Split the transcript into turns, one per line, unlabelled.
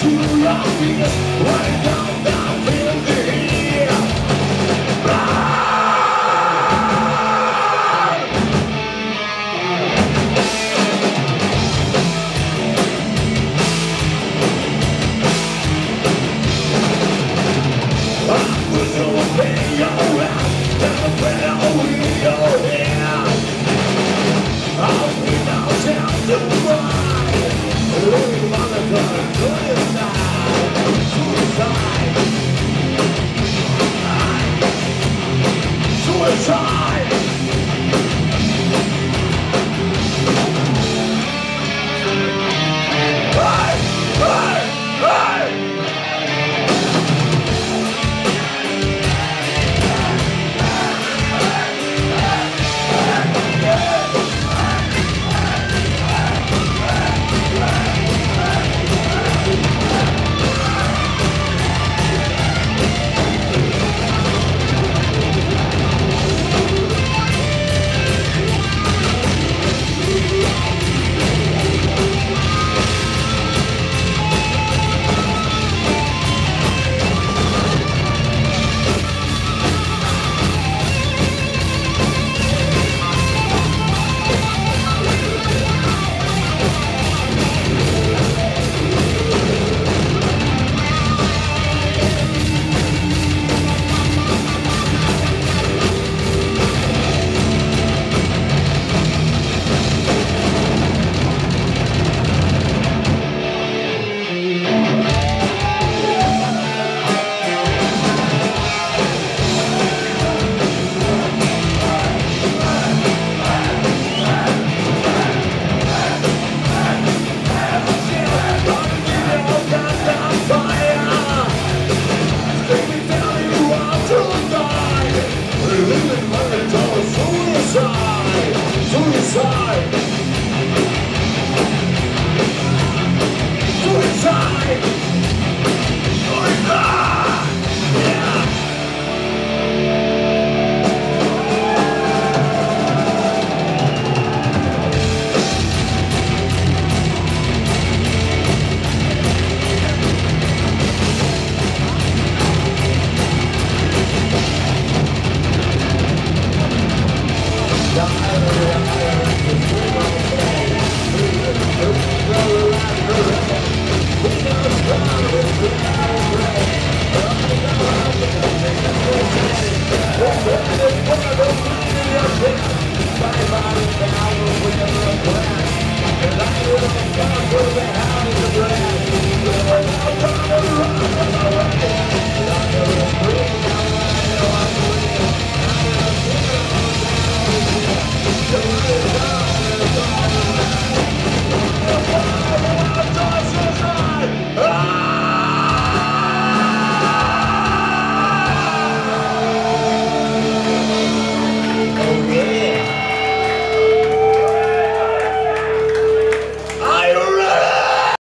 Too long, running down suicide i'm Thank you.